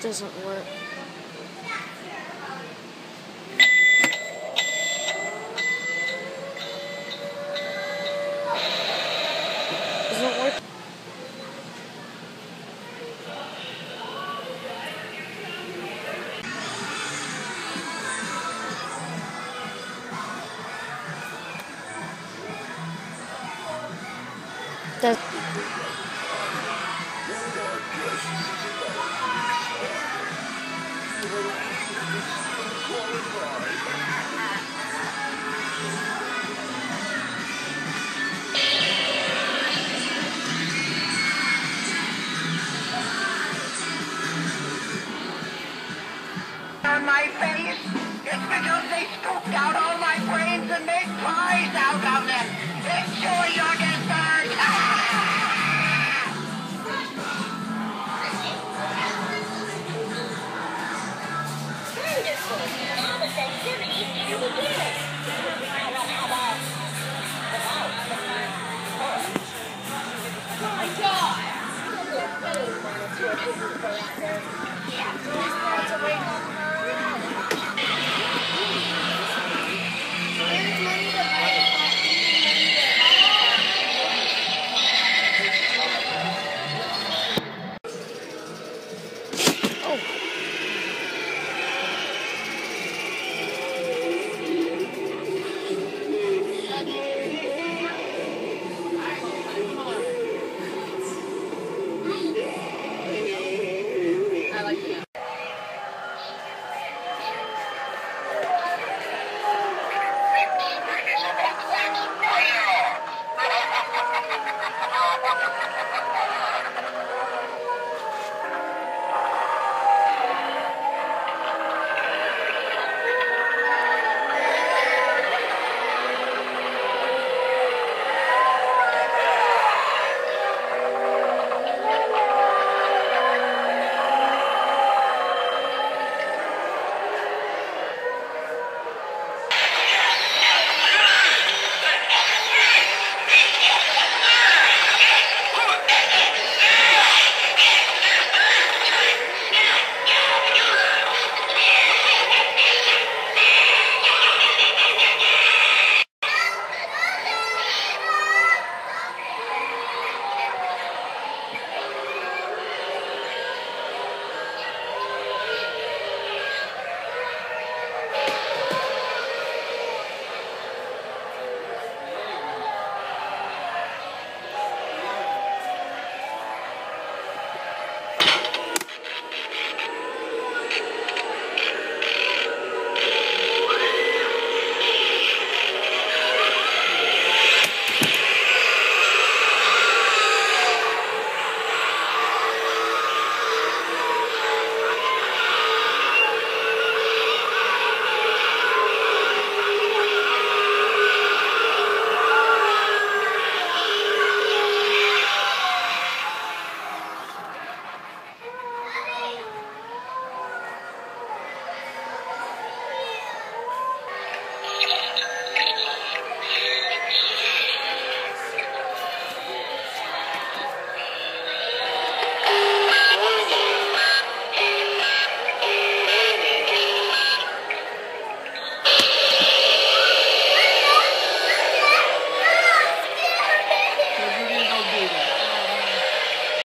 doesn't work. Doesn't work. Does my face. It's because they Yeah.